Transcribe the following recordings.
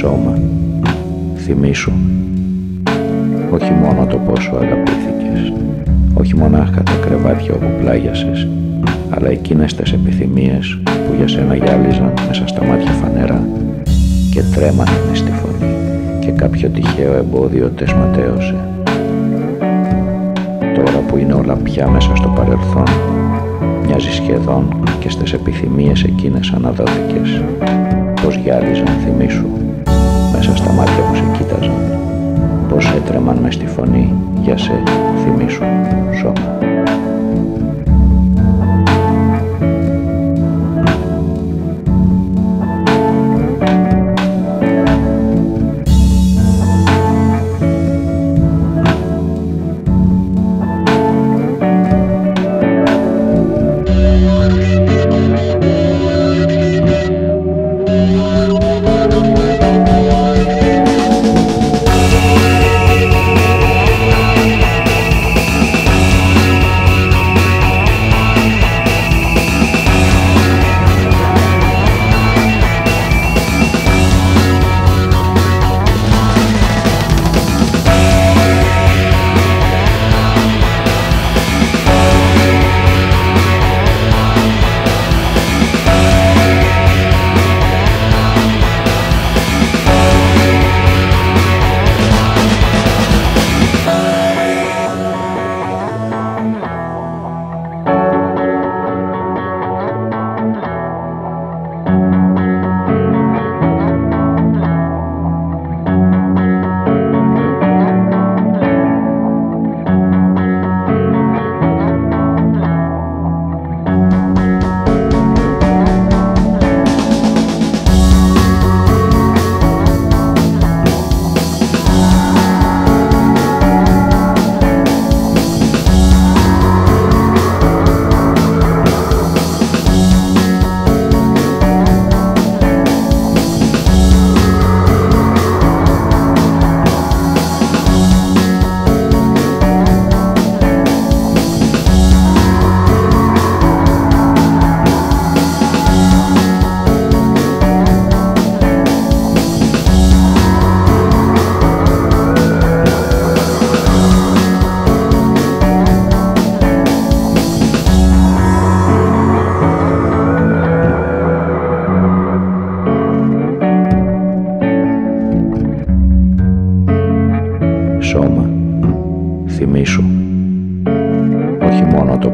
Σώμα, θυμήσου, όχι μόνο το πόσο αγαπήθηκες, όχι μονάχα τα κρεβάτια όπου πλάγιασες, αλλά εκείνες τις επιθυμίες που για σένα γυάλιζαν μέσα στα μάτια φανερά και τρέμανε στη φωνή και κάποιο τυχαίο εμπόδιο τες ματέωσε. Τώρα που είναι όλα πια μέσα στο παρελθόν, μοιάζει σχεδόν και στις επιθυμίες εκείνες αναδόθηκες, πως γυάλιζαν θυμήσου πως έτρεμαν με στη φωνή για σε θυμήσου σώμα. Σώμα,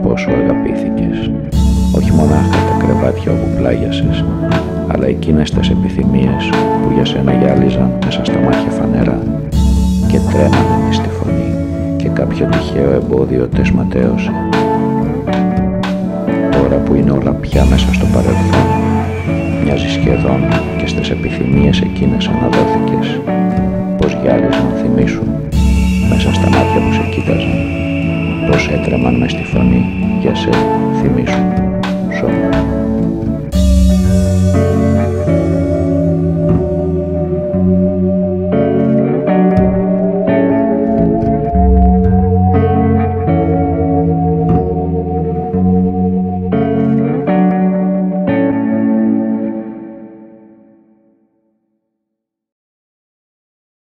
πόσο αγαπήθηκες, όχι μονάχα τα κρεβάτια όπου πλάγιασες, αλλά εκείνες τις επιθυμίες που για σένα γυάλιζαν μέσα στα μάτια φανερά και τρέμανε στη φωνή και κάποιο τυχαίο εμπόδιο τες ματέωσε. Τώρα που είναι όλα πια μέσα στο παρελθόν, μοιάζει σχεδόν και στις επιθυμίες εκείνες αναδόθηκες, πως γυάλιζαν θυμήσου μέσα στα μάτια που σε κοίταζαν, πως έτρεμαν μες στη φωνή για σε θυμήσου σώμα.